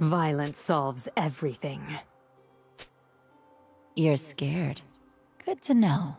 Violence solves everything. You're scared. Good to know.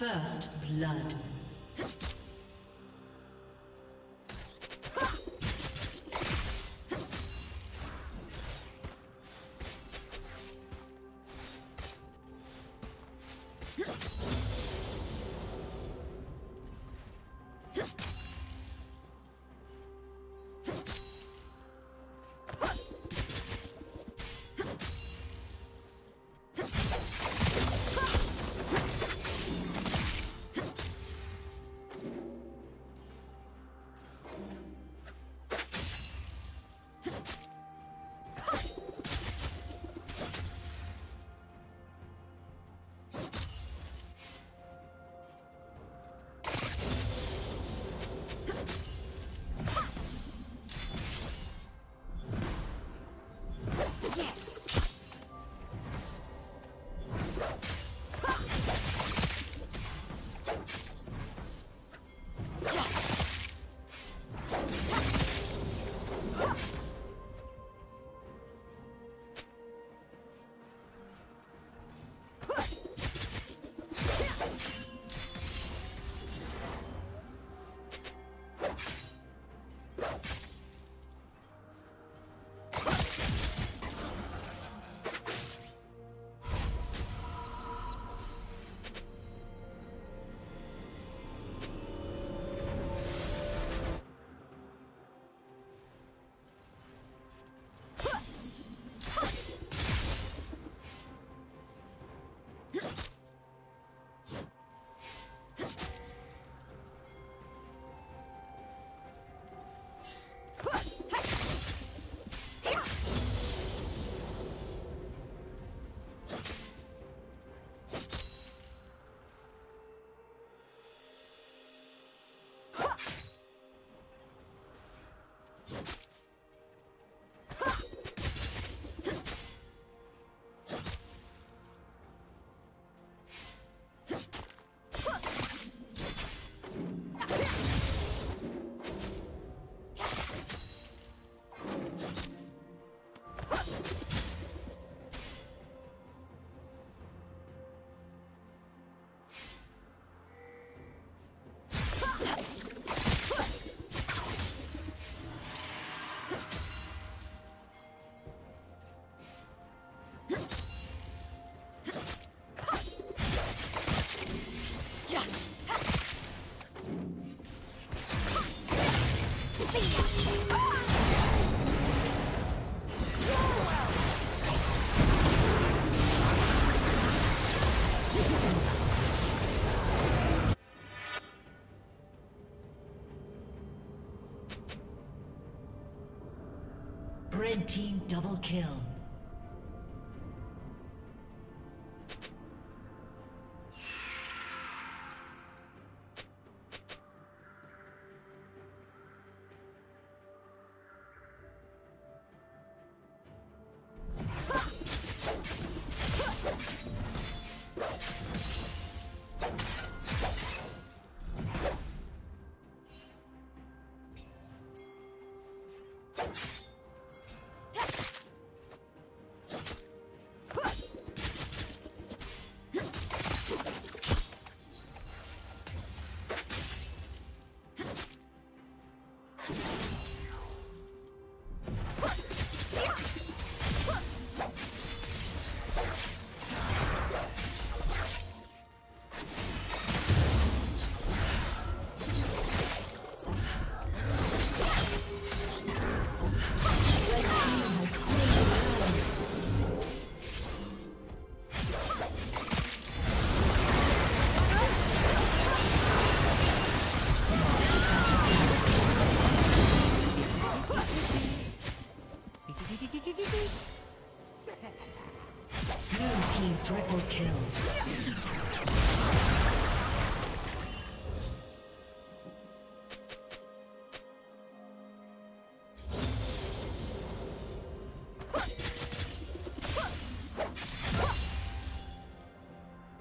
First blood. team double kill. you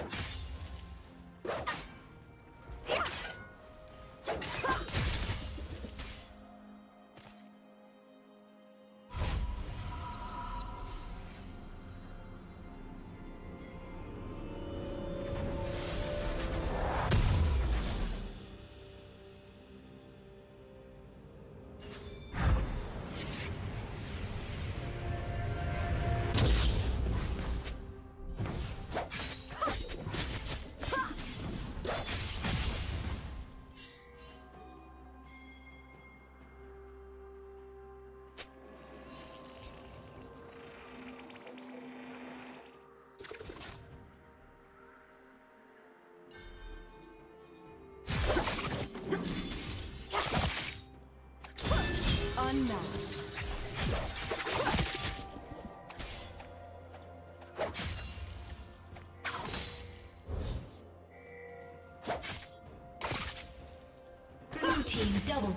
you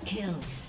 team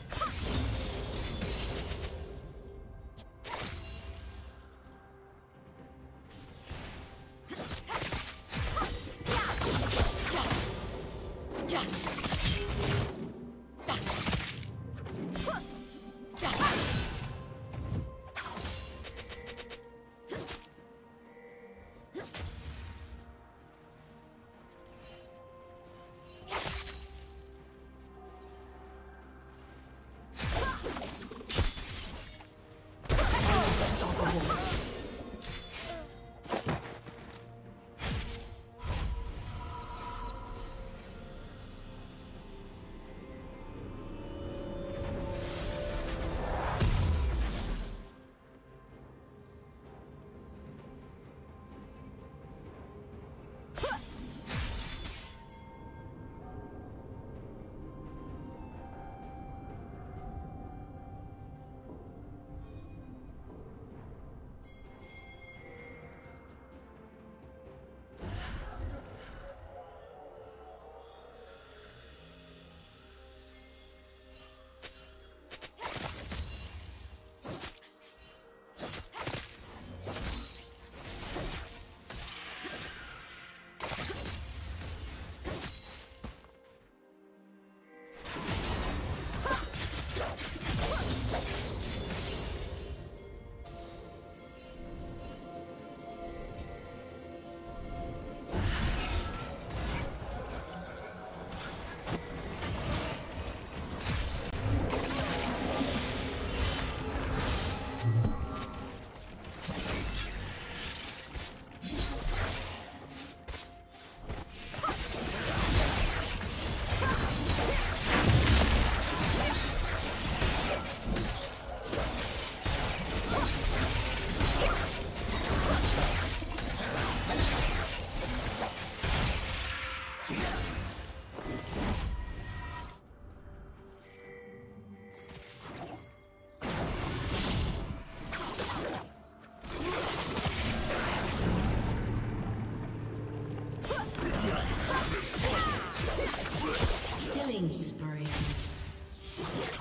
double kill.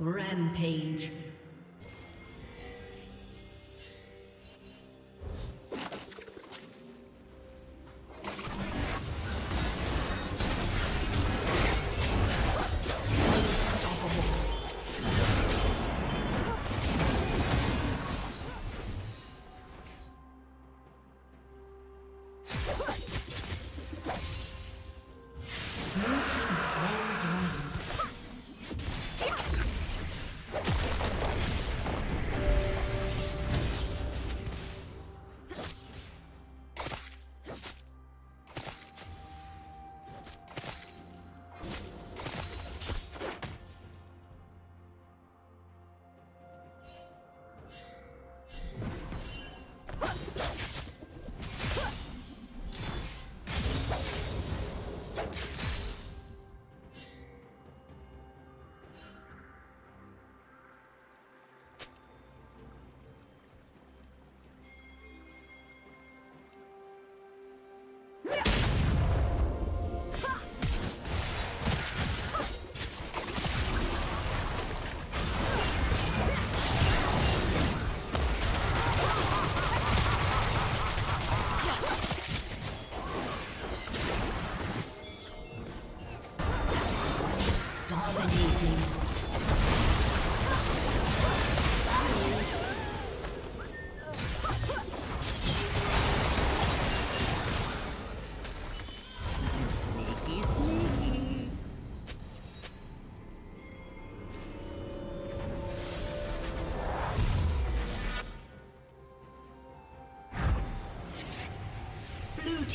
Rampage.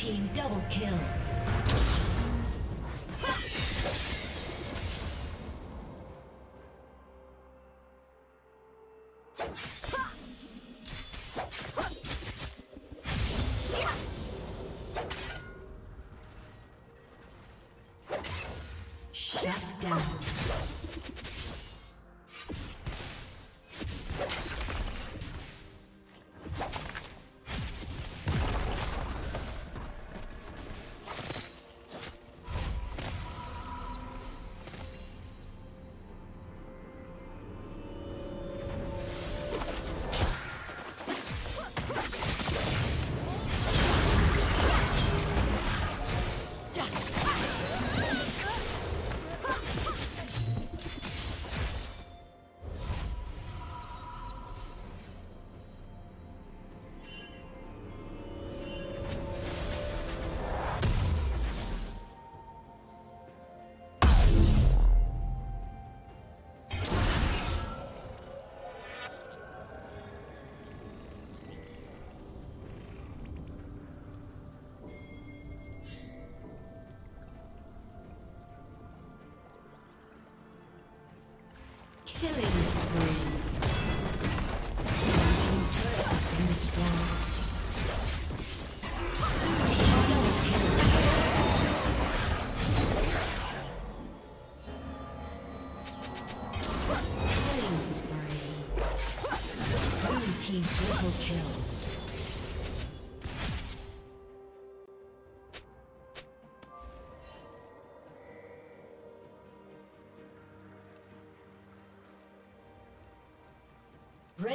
Team double kill.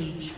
Rampage.